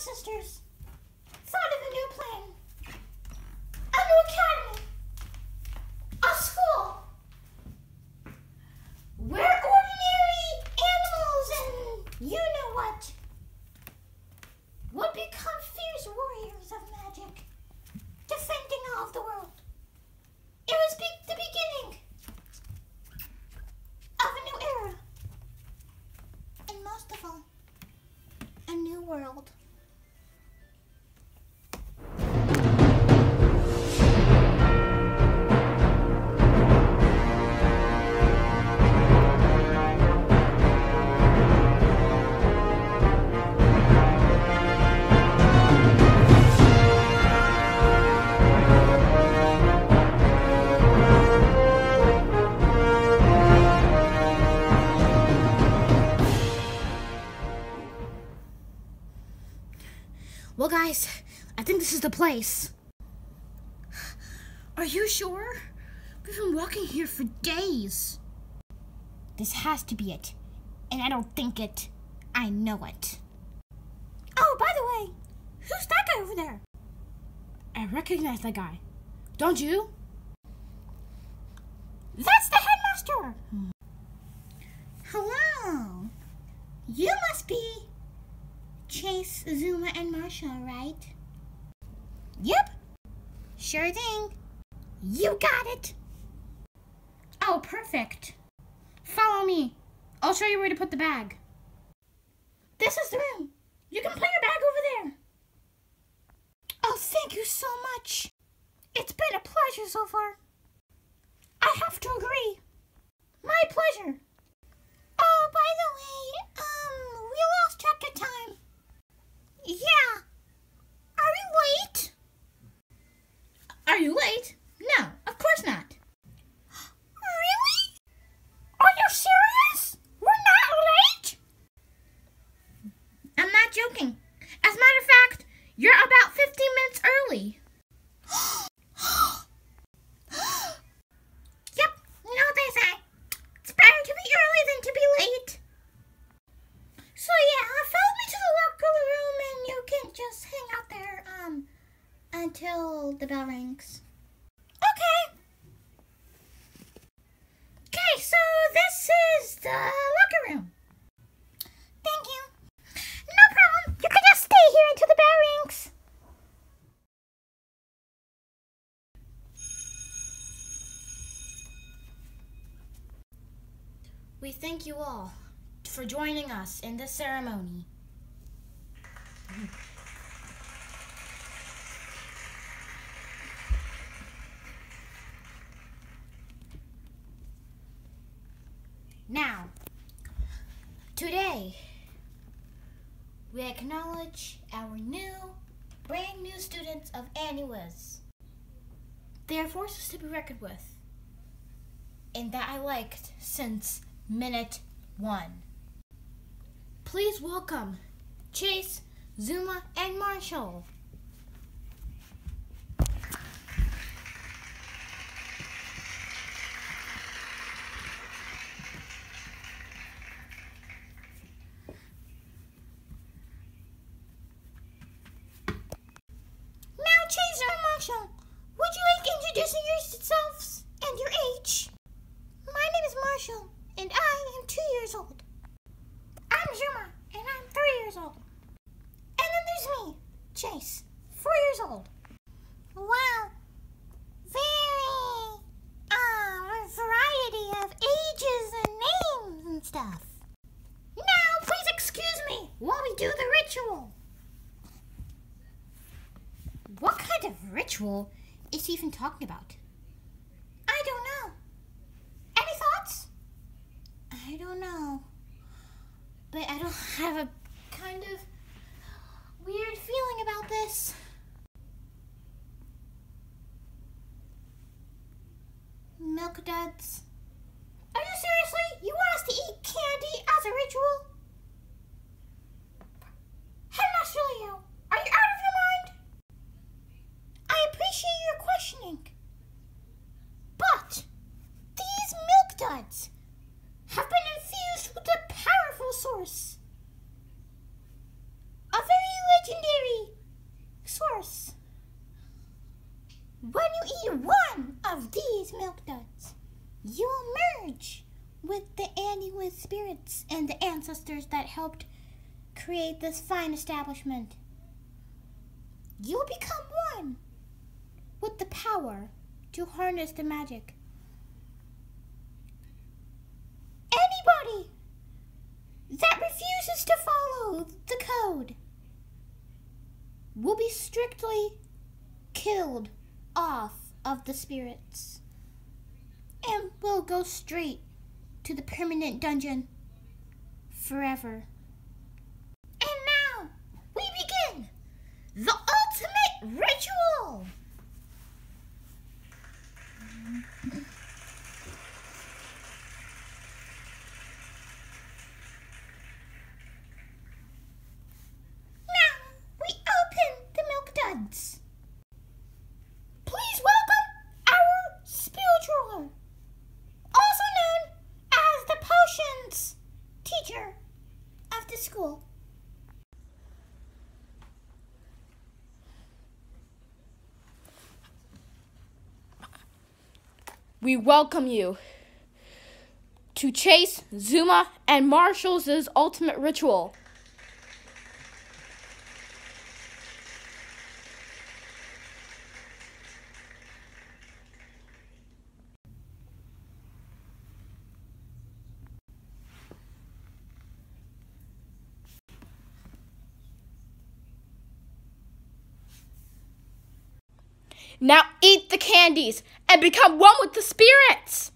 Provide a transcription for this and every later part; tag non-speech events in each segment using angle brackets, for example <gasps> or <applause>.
ancestors Well, guys, I think this is the place. Are you sure? We've been walking here for days. This has to be it. And I don't think it. I know it. Oh, by the way, who's that guy over there? I recognize that guy. Don't you? That's the headmaster. Hmm. Hello. You must be Chase, Zuma, and Marshall, right? Yep. Sure thing. You got it. Oh, perfect. Follow me. I'll show you where to put the bag. This is the room. You can put your bag over there. Oh, thank you so much. It's been a pleasure so far. I have to agree. My pleasure. Oh, by the way, um, we lost track of time. Yeah. Are we late? Are you late? No, of course not. Really? Are you serious? We're not late? I'm not joking. As a matter of fact, you're about 15 minutes. <gasps> Yep, you know what they say. It's better to be early than to be late. So yeah, follow me to the locker room and you can just hang out there um until the bell rings. Okay. Okay, so this is the locker room. Thank you. No problem. You can just stay here until the bell rings. We thank you all for joining us in this ceremony. Now, today, we acknowledge our new, brand new students of AniWiz. They are forces to be reckoned with, and that I liked since minute one. Please welcome Chase, Zuma, and Marshall. Now, Chaser and Marshall, would you like introducing yourselves and your age? My name is Marshall, and I am two years old. I'm Zuma, and I'm three years old. And then there's me, Chase, four years old. Wow, very, um, a variety of ages and names and stuff. Now, please excuse me while we do the ritual. What kind of ritual is he even talking about? I don't know. Any thoughts? I don't know. But I don't <laughs> have a Kind of weird feeling about this. Milk duds. Are you seriously? You want us to eat candy as a ritual? Headmaster Leo, are you out of your mind? I appreciate your questioning. But these milk duds have been infused with a powerful source. A very legendary When you eat one of these milk duds, you will merge with the AniWiz spirits and the ancestors that helped create this fine establishment. You'll become one with the power to harness the magic. Anybody that refuses to follow the code will be strictly killed off of the spirits and we'll go straight to the permanent dungeon forever. And now we begin the ultimate ritual. Now we open the milk duds. Please welcome our spiritual, also known as the potions teacher of the school. We welcome you to Chase, Zuma, and Marshall's ultimate ritual. Now eat the candies and become one with the spirits.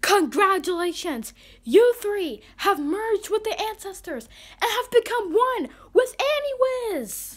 Congratulations! You three have merged with the ancestors and have become one with Annie Congratulations!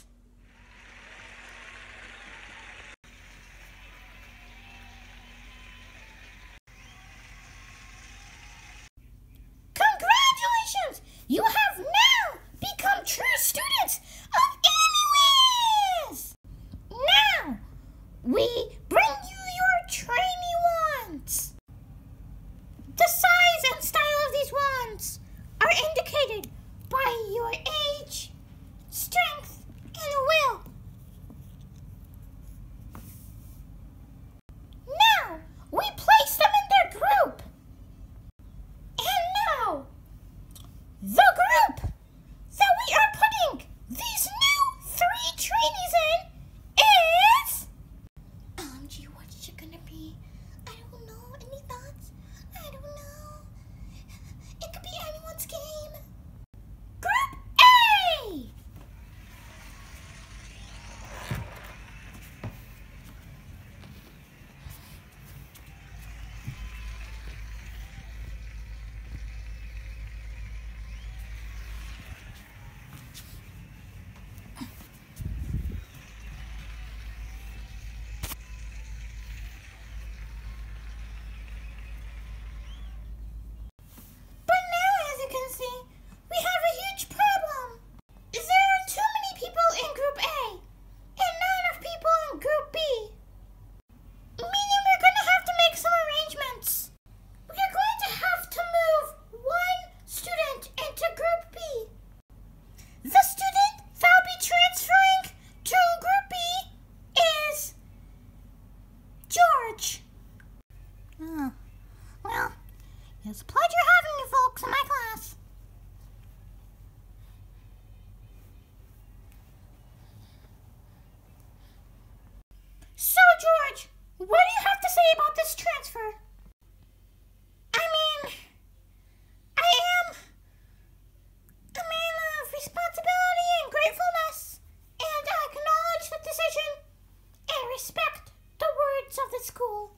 cool.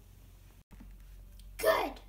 Good.